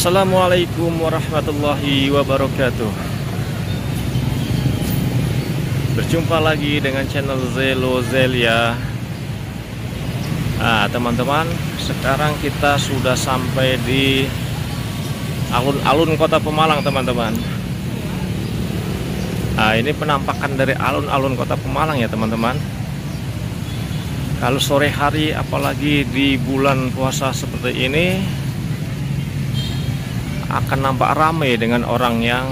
Assalamualaikum warahmatullahi wabarakatuh. Berjumpa lagi dengan channel Zelo Zelia. Nah teman-teman Sekarang kita sudah sampai di Alun-alun kota Pemalang teman-teman. Nah ini penampakan dari alun-alun kota Pemalang ya teman-teman. Kalau sore hari apalagi di bulan puasa seperti ini akan nampak ramai dengan orang yang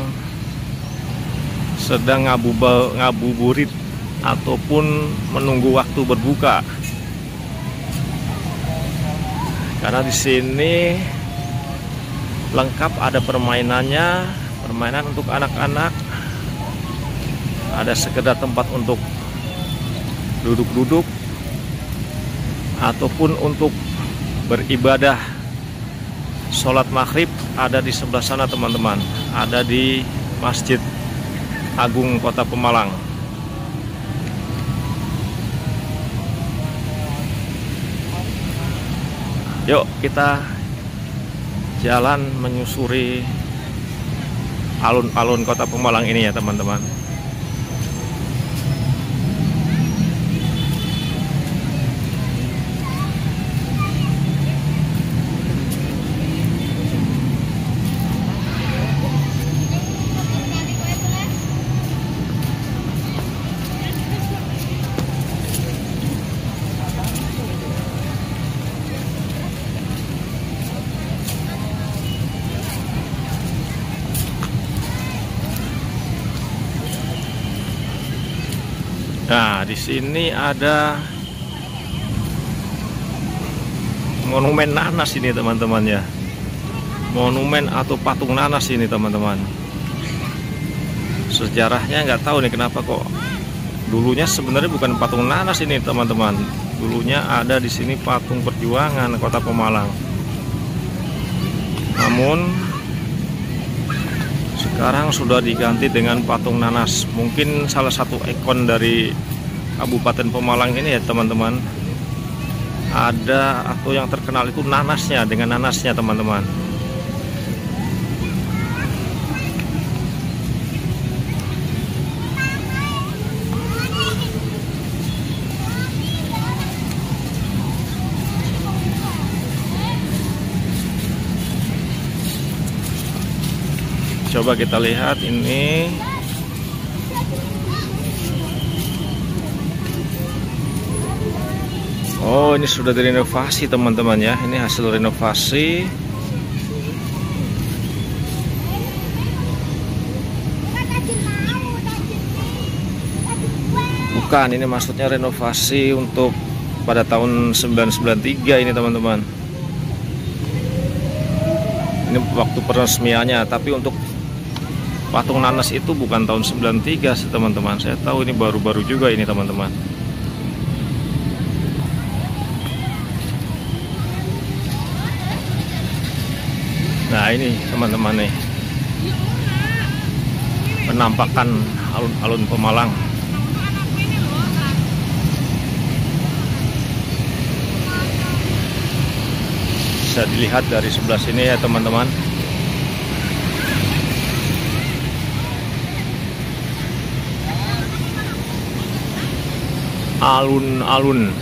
sedang ngabuburit ataupun menunggu waktu berbuka. Karena di sini lengkap ada permainannya, permainan untuk anak-anak. Ada sekedar tempat untuk duduk-duduk ataupun untuk beribadah sholat maghrib ada di sebelah sana teman-teman. Ada di Masjid Agung Kota Pemalang. Yuk kita jalan menyusuri alun-alun Kota Pemalang ini ya teman-teman sini ada monumen nanas ini teman-teman ya. Monumen atau patung nanas ini teman-teman. Sejarahnya nggak tahu nih kenapa kok dulunya sebenarnya bukan patung nanas ini teman-teman. Dulunya ada di sini patung perjuangan Kota Pemalang. Namun sekarang sudah diganti dengan patung nanas mungkin salah satu ikon dari Kabupaten Pemalang ini ya teman-teman. Ada atau yang terkenal itu nanasnya dengan nanasnya teman-teman. Coba kita lihat ini Oh ini sudah direnovasi teman-teman ya. Ini hasil renovasi. Bukan ini maksudnya renovasi untuk pada tahun 993 ini teman-teman. Ini waktu peresmiannya tapi untuk patung nanas itu bukan tahun 93 sih teman-teman. Saya tahu ini baru-baru juga ini teman-teman nah ini teman-teman nih. Penampakan alun-alun Pemalang. Bisa dilihat dari sebelah sini ya teman-teman. Alun-alun.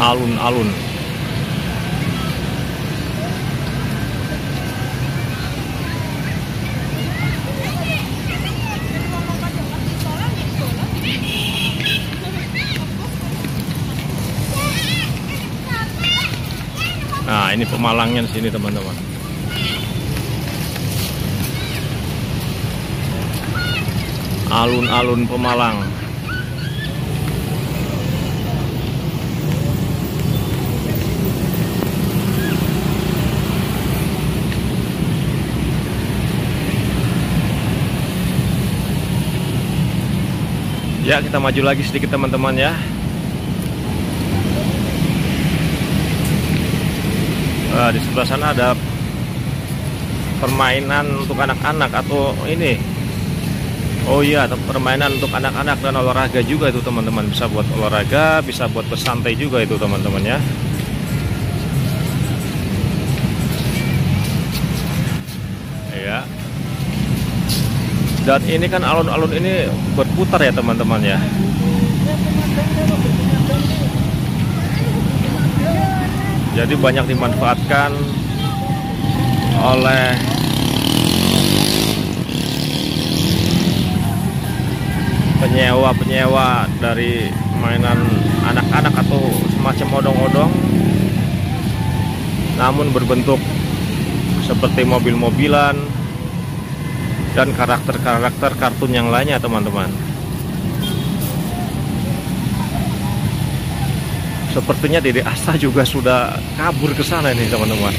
Alun-alun Nah ini pemalangnya di sini teman-teman. Alun-alun Pemalang. Ya kita maju lagi sedikit teman-teman ya Nah, di sebelah sana ada permainan untuk anak-anak atau ini. Oh iya, permainan untuk anak-anak dan olahraga juga itu teman-teman. Bisa buat olahraga, bisa buat bersantai juga itu teman-teman ya. Ya. Dan ini kan alun-alun ini berputar ya teman-teman ya. Jadi banyak dimanfaatkan oleh penyewa-penyewa dari mainan anak-anak atau semacam odong-odong. Namun berbentuk seperti mobil-mobilan dan karakter-karakter kartun yang lainnya teman-teman sepertinya Dede Asta juga sudah kabur ke sana nih teman-teman.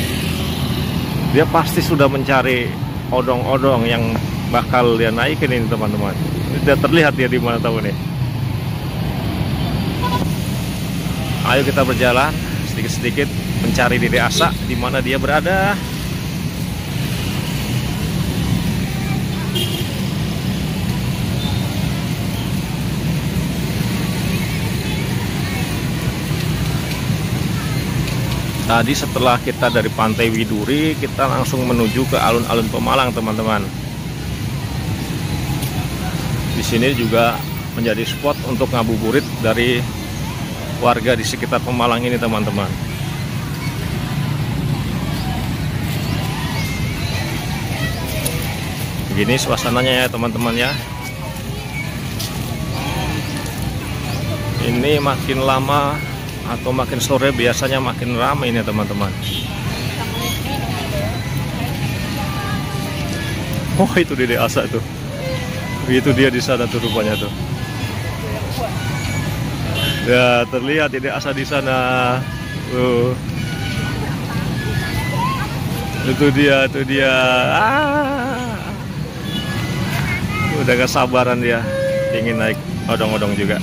Dia pasti sudah mencari odong-odong yang bakal dia naikin ini teman-teman. Tidak terlihat dia di mana tahu nih ayo kita berjalan sedikit-sedikit mencari Dede Asa di mana dia berada Tadi setelah kita dari Pantai Widuri, kita langsung menuju ke alun-alun Pemalang, teman-teman. Di sini juga menjadi spot untuk ngabuburit dari warga di sekitar Pemalang ini, teman-teman. Begini suasananya ya, teman-teman ya. Ini makin lama atau makin sore biasanya makin ramai ini teman-teman. Oh itu dede asa tuh. Itu dia di sana tuh rupanya tuh. Ya terlihat dede asa di sana. Uh. itu dia itu dia. Ah. udah gak sabaran dia. Ingin naik odong-odong juga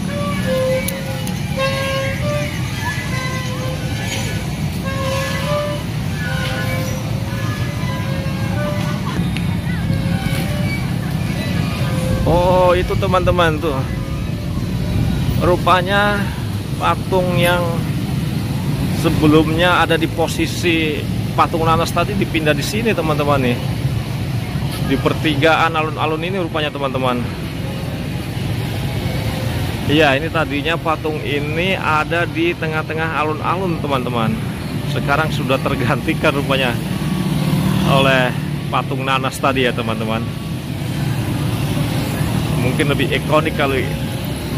Oh itu teman-teman tuh. Rupanya patung yang sebelumnya ada di posisi patung nanas tadi dipindah di sini teman-teman nih. Di pertigaan alun-alun ini rupanya teman-teman. Iya ini tadinya patung ini ada di tengah-tengah alun-alun teman-teman. Sekarang sudah tergantikan rupanya oleh patung nanas tadi ya teman-teman mungkin lebih ikonik kali.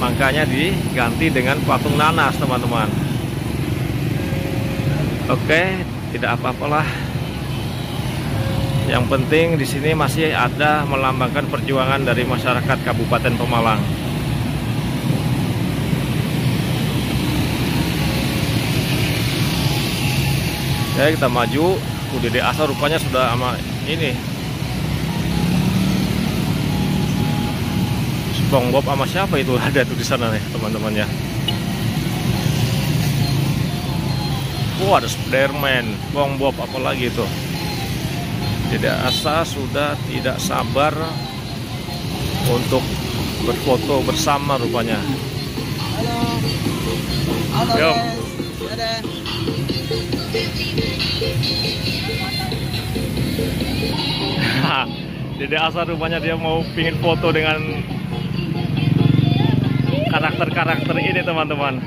Makanya diganti dengan patung nanas teman-teman. Oke tidak apa-apalah. Yang penting di sini masih ada melambangkan perjuangan dari masyarakat Kabupaten Pemalang. Oke kita maju. UDD Asa rupanya sudah sama ini Bang Bob sama siapa itu ada tuh di sana nih teman-teman ya. Oh ada Spiderman, Bang Bob apalagi itu. Tidak asa sudah tidak sabar untuk berfoto bersama rupanya. Halo. Halo. Dede Asa rupanya dia mau pingin foto dengan karakter-karakter ini teman-teman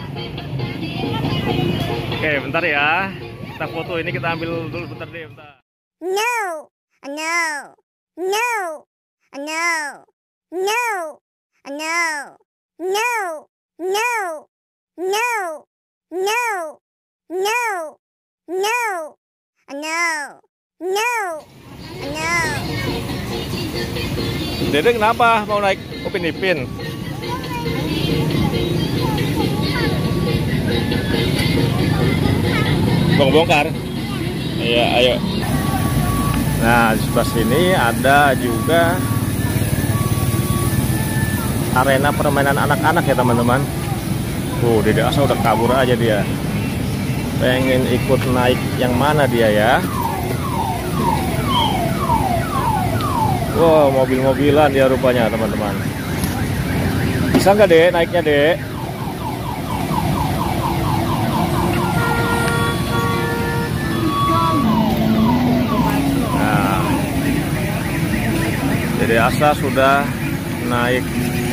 oke bentar ya kita foto ini kita ambil dulu bentar deh bentar no no no no no no no no no no no no no no no Dede kenapa mau naik Upin Ipin? Bongkar iya ayo. Nah di sebelah sini ada juga arena permainan anak-anak ya teman-teman. Tuh Dede Asa udah kabur aja dia. Pengen ikut naik yang mana dia ya? Wow mobil-mobilan dia rupanya teman-teman. Bisa nggak dek naiknya dek Asa sudah naik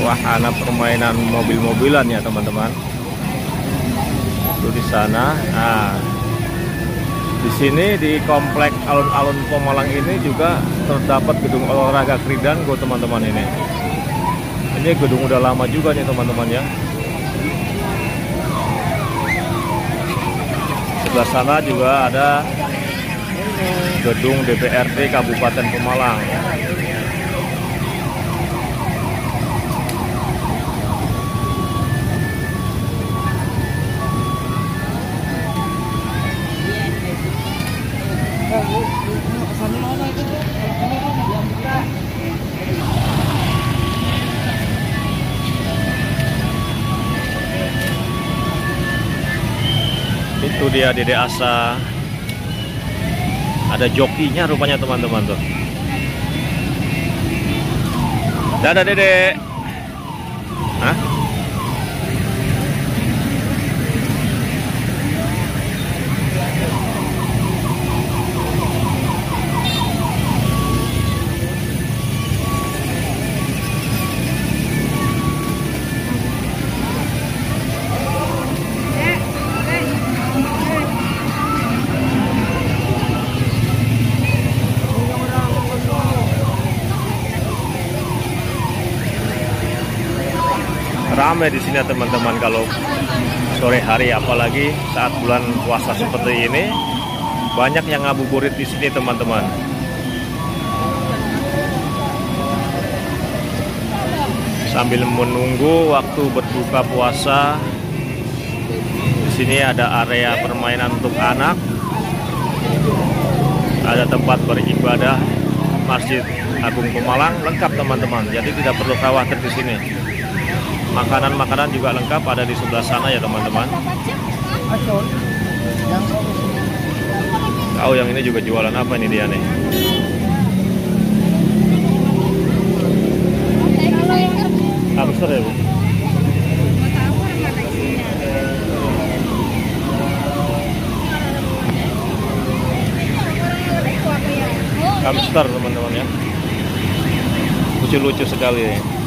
wahana permainan mobil-mobilan ya teman-teman. Itu di sana. Nah, di sini di komplek alun-alun Pemalang ini juga terdapat gedung olahraga Kridango teman-teman ini. Ini gedung udah lama juga nih teman-teman ya. Sebelah sana juga ada gedung DPRD Kabupaten Pemalang. Itu dia Dede Asa. Ada jokinya rupanya teman-teman tuh. Dadah dede. Hah? Ramai di sini teman-teman kalau sore hari apalagi saat bulan puasa seperti ini. Banyak yang ngabuburit di sini teman-teman. Sambil menunggu waktu berbuka puasa di sini ada area permainan untuk anak. Ada tempat beribadah Masjid Agung Pemalang lengkap teman-teman. Jadi tidak perlu khawatir di sini makanan-makanan juga lengkap ada di sebelah sana ya teman-teman. Tahu yang ini juga jualan apa ini dia nih? Hamster ya bu? Hamster teman-teman ya. Lucu-lucu sekali ya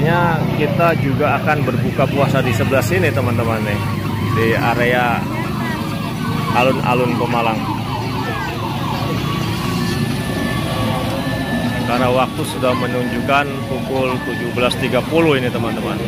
sepertinya kita juga akan berbuka puasa di sebelah sini teman-teman nih. Di area alun-alun Pemalang. Karena waktu sudah menunjukkan pukul 17.30 ini teman-teman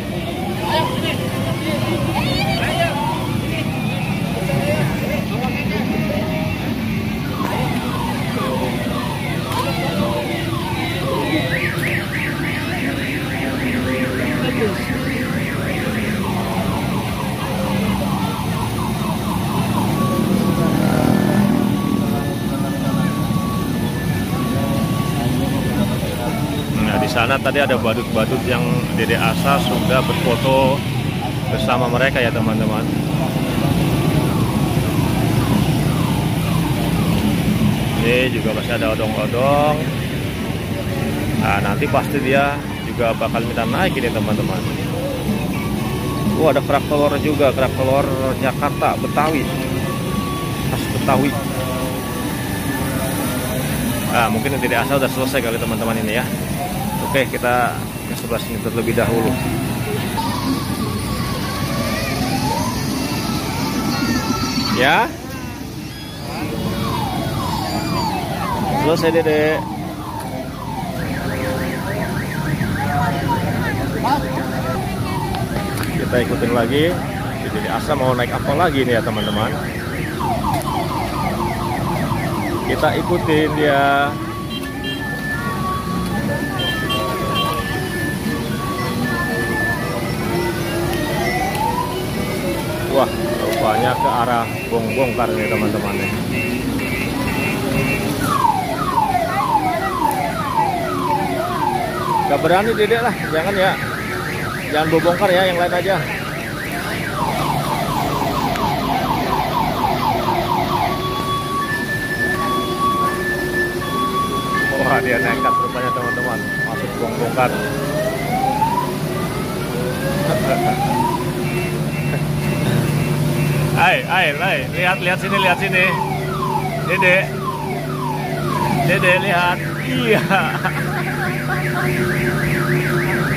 di sana tadi ada badut-badut yang Dede Asa sudah berfoto bersama mereka ya teman-teman. Ini juga masih ada odong-odong. Nah, nanti pasti dia juga bakal minta naik ini teman-teman. Oh, ada kerak telur juga, kerak telur Jakarta, Betawi. Khas Betawi. Nah, mungkin tidak asal udah selesai kali teman-teman ini ya. Oke, kita ke sebelah sini terlebih dahulu. Ya. Selesai, Dede. Kita ikutin lagi. Jadi Asa mau naik apa lagi nih ya, teman-teman? Kita ikutin dia. Wah, rupanya ke arah bong-bongkar nih teman-teman nih. Gak berani dedek lah, jangan ya. Jangan bongkar ya, yang lain aja. Wah dia nekat rupanya teman-teman masuk bongkar. Hai, hai, hai, lihat, lihat sini, lihat sini. Dede, Dede lihat, iya,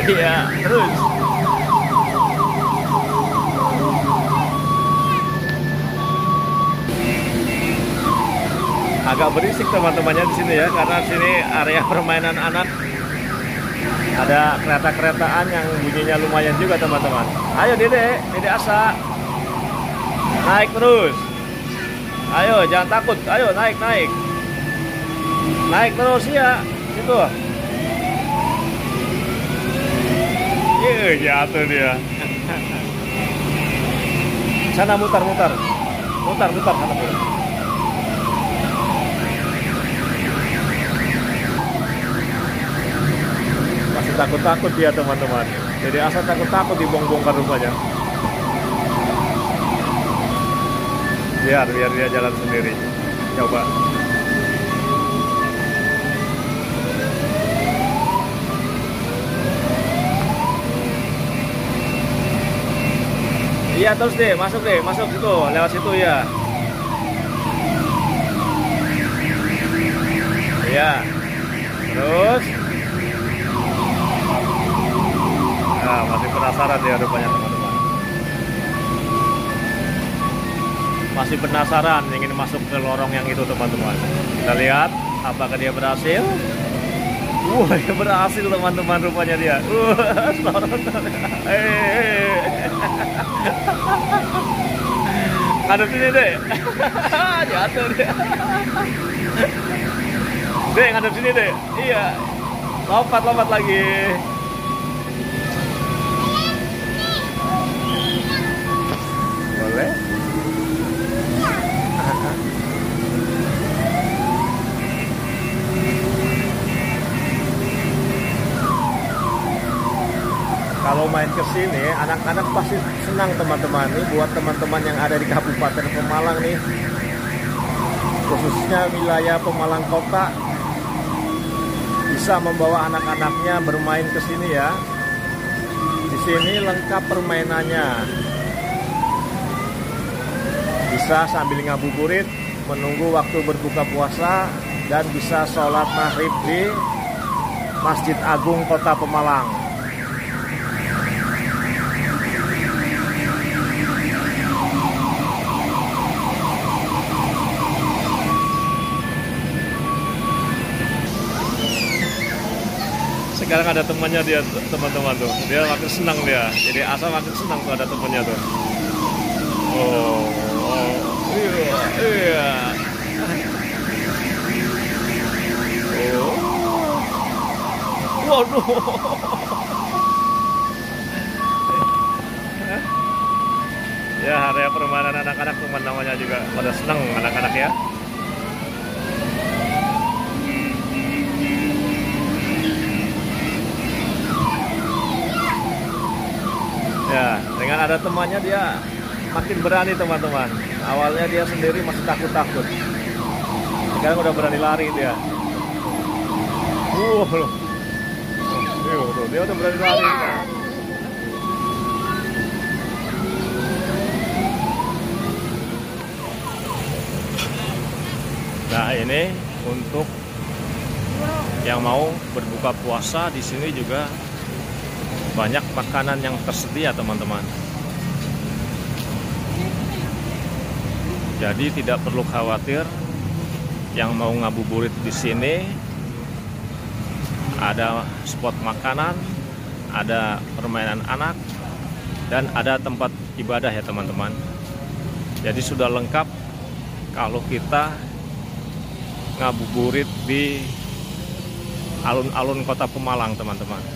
iya, terus. agak berisik teman-temannya di sini ya karena sini area permainan anak. Ada kereta-keretaan yang bunyinya lumayan juga teman-teman. Ayo dede. Dede asa naik terus. Ayo jangan takut. Ayo naik naik. Naik terus ya itu. Iya jatuh dia. Sana mutar mutar. Mutar mutar sana mutar. Takut-takut dia teman-teman. Jadi asal takut-takut dibongkar rupanya biar biar dia jalan sendiri coba Iya terus deh, masuk deh, masuk situ, lewat situ ya. Iya. Terus Nah, masih penasaran ya rupanya teman-teman. Masih penasaran ingin masuk ke lorong yang itu teman-teman. Kita lihat apakah dia berhasil. Wah, dia berhasil teman-teman rupanya dia. Wah, Ngadep sini deh. Jatuh dia. Deh, ngadep sini deh. Iya. Lompat-lompat lagi. Kalau main ke sini anak-anak pasti senang teman-teman nih buat teman-teman yang ada di Kabupaten Pemalang nih. Khususnya wilayah Pemalang Kota bisa membawa anak-anaknya bermain ke sini ya. Di sini lengkap permainannya. Bisa sambil ngabuburit menunggu waktu berbuka puasa dan bisa sholat maghrib di Masjid Agung Kota Pemalang sekarang ada temannya dia teman-teman tuh. Dia makin senang dia. Jadi asal makin senang tuh ada temannya tuh. Oh, oh iya iya. Oh. Waduh. Ya area permainan anak-anak teman namanya juga pada senang anak-anak ya Ya, dengan ada temannya dia makin berani teman-teman. Awalnya dia sendiri masih takut-takut. Sekarang udah berani lari dia. Wow, loh. dia udah berani lari. Nah, ini untuk yang mau berbuka puasa di sini juga banyak makanan yang tersedia teman-teman. Jadi tidak perlu khawatir yang mau ngabuburit di sini. Ada spot makanan ada permainan anak dan ada tempat ibadah ya teman-teman. Jadi sudah lengkap kalau kita ngabuburit di alun-alun kota Pemalang teman-teman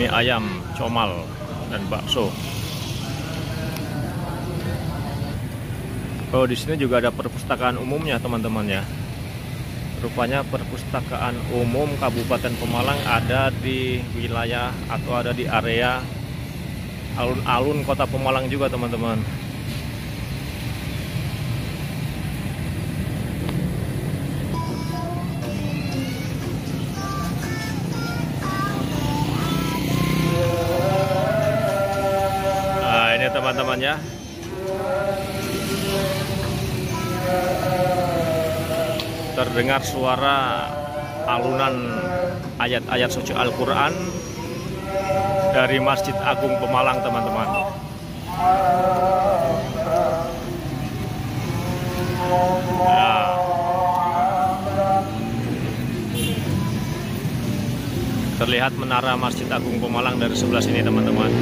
mie ayam, comal, dan bakso. Oh, di sini juga ada perpustakaan umumnya, teman-teman ya. Rupanya perpustakaan umum Kabupaten Pemalang ada di wilayah atau ada di area alun-alun kota Pemalang juga teman-teman ya terdengar suara alunan ayat-ayat suci Al-Quran dari Masjid Agung Pemalang teman-teman. Ya. terlihat menara Masjid Agung Pemalang dari sebelah sini teman-teman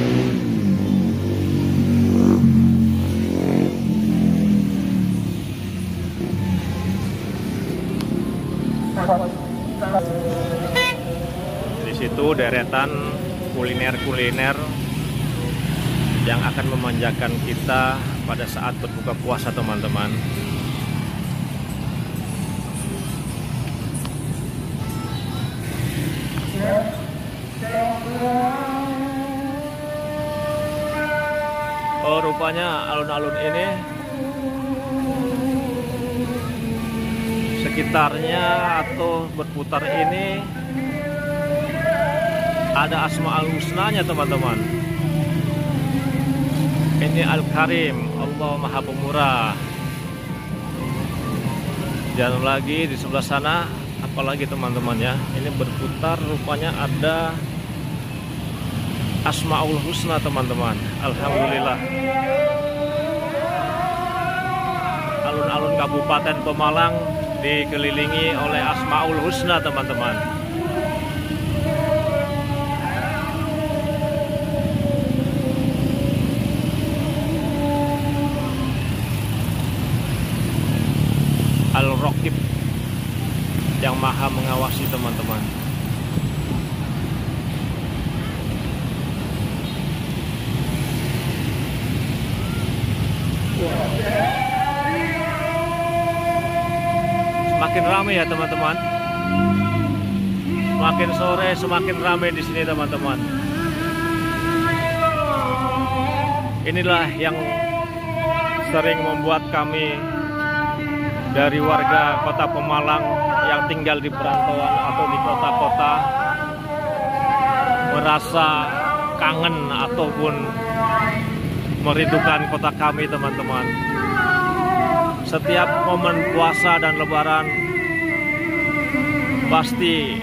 situ deretan kuliner-kuliner yang akan memanjakan kita pada saat berbuka puasa teman-teman. Oh rupanya alun-alun ini sekitarnya atau berputar ini ada asma al husnanya teman-teman. Ini al karim Allah maha pemurah. Jangan lagi di sebelah sana apalagi teman-teman ya. Ini berputar rupanya ada asmaul husna teman-teman. Alhamdulillah. Alun-alun kabupaten Pemalang dikelilingi oleh Asmaul Husna teman-teman mengawasi teman-teman Semakin ramai ya teman-teman. Semakin sore semakin ramai di sini teman-teman. Inilah yang sering membuat kami dari warga kota Pemalang yang tinggal di perantauan atau di kota-kota merasa kangen ataupun merindukan kota kami teman-teman. Setiap momen puasa dan lebaran pasti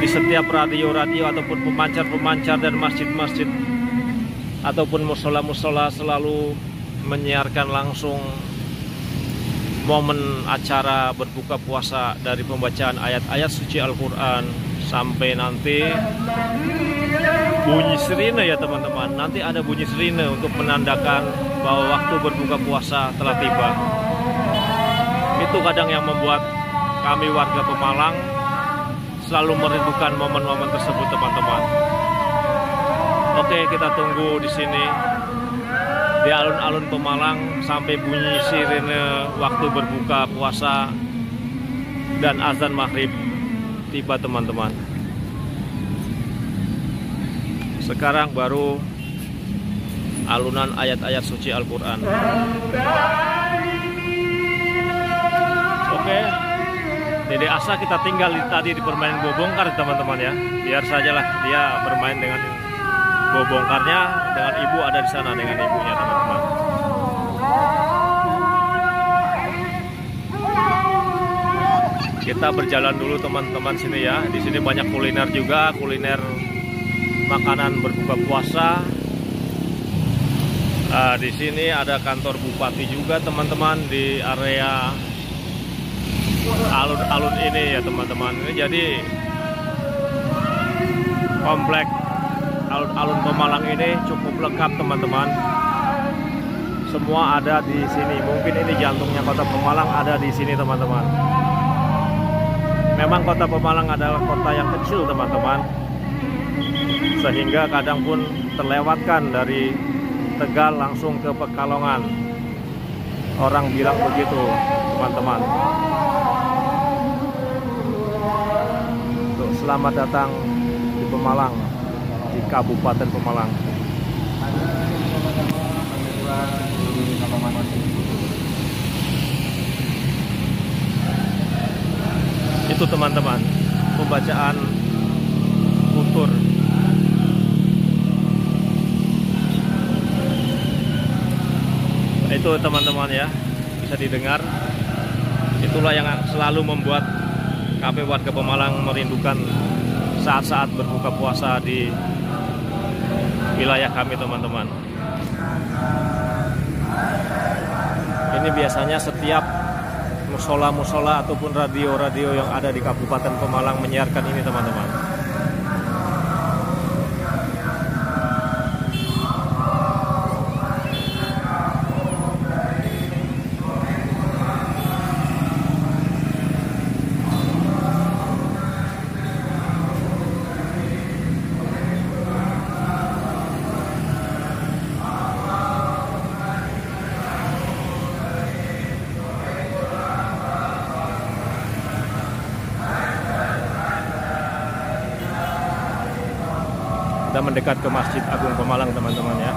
di setiap radio-radio ataupun pemancar-pemancar dan masjid-masjid ataupun musola-musola selalu menyiarkan langsung momen acara berbuka puasa dari pembacaan ayat-ayat suci Al-Quran sampai nanti bunyi sirine ya teman-teman. Nanti ada bunyi sirine untuk menandakan bahwa waktu berbuka puasa telah tiba. Itu kadang yang membuat kami warga Pemalang selalu merindukan momen-momen tersebut teman-teman. Oke kita tunggu di sini di alun-alun Pemalang sampai bunyi sirine waktu berbuka puasa dan azan maghrib. Tiba teman-teman. Sekarang baru alunan ayat-ayat suci Al-Quran. Oke. Dede Asa kita tinggal tadi di permainan bobongkar teman-teman ya. Biar sajalah dia bermain dengan bobongkarnya dengan ibu ada di sana dengan ibunya teman-teman. Kita berjalan dulu teman-teman sini ya. Di sini banyak kuliner juga kuliner makanan berbuka puasa. Uh, di sini ada kantor bupati juga teman-teman di area alun-alun ini ya teman-teman. Ini jadi komplek alun-alun Pemalang ini cukup lengkap teman-teman. Semua ada di sini. Mungkin ini jantungnya kota Pemalang ada di sini teman-teman. Memang kota Pemalang adalah kota yang kecil teman-teman. Sehingga kadang pun terlewatkan dari Tegal langsung ke Pekalongan. Orang bilang begitu teman-teman. Selamat datang di Pemalang Kabupaten Pemalang. Itu teman-teman pembacaan kultur. Itu teman-teman ya bisa didengar. Itulah yang selalu membuat KP warga Pemalang merindukan saat-saat berbuka puasa di wilayah kami teman-teman. Ini biasanya setiap musola-musola ataupun radio-radio yang ada di Kabupaten Pemalang menyiarkan ini teman-teman Kita mendekat ke Masjid Agung Pemalang teman-teman ya.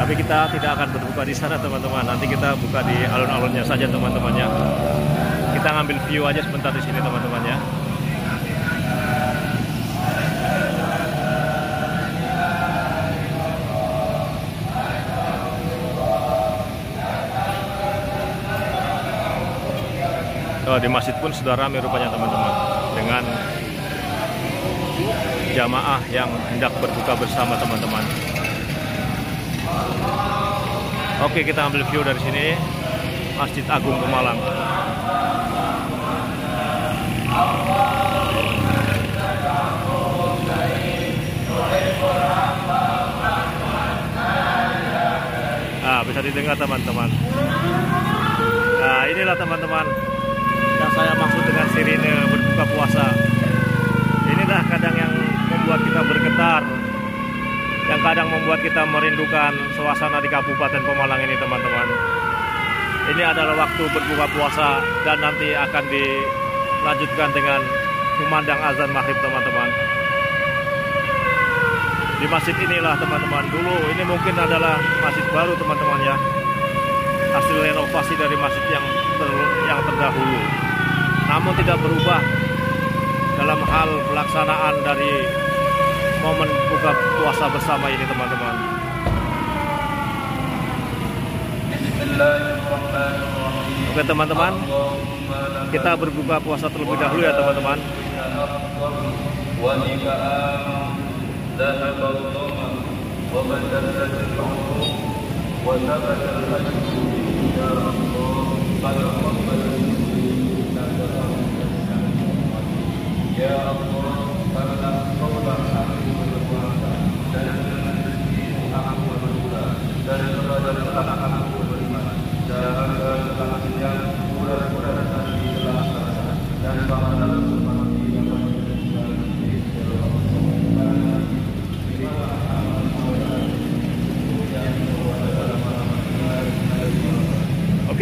Tapi kita tidak akan berbuka di sana teman-teman. Nanti kita buka di alun-alunnya saja teman-teman ya. Kita ngambil view aja sebentar di sini teman-teman di masjid pun sudah ramai rupanya teman-teman dengan jamaah yang hendak berbuka bersama teman-teman. Oke, kita ambil view dari sini Masjid Agung Pemalang. Ah, bisa didengar teman-teman. Nah, inilah teman-teman saya maksud dengan sirine berbuka puasa. Inilah kadang yang membuat kita bergetar, yang kadang membuat kita merindukan suasana di Kabupaten Pemalang ini teman-teman. Ini adalah waktu berbuka puasa dan nanti akan dilanjutkan dengan memandang azan maghrib teman-teman. Di masjid inilah teman-teman dulu ini mungkin adalah masjid baru teman-teman ya hasil renovasi dari masjid yang ter, yang terdahulu namun tidak berubah dalam hal pelaksanaan dari momen buka puasa bersama ini teman-teman Oke teman-teman kita berbuka puasa terlebih dahulu ya teman-teman ذهب الظمأ وبدلت العمر وثبت الأجر يا الله فتقبل يا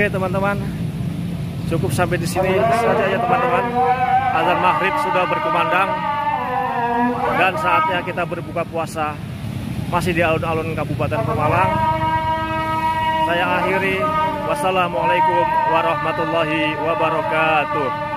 Oke teman-teman, cukup sampai di sini. Saja ya teman-teman. Azan maghrib sudah berkumandang dan saatnya kita berbuka puasa masih di alun-alun Kabupaten Pemalang. Saya akhiri. Wassalamualaikum warahmatullahi wabarakatuh.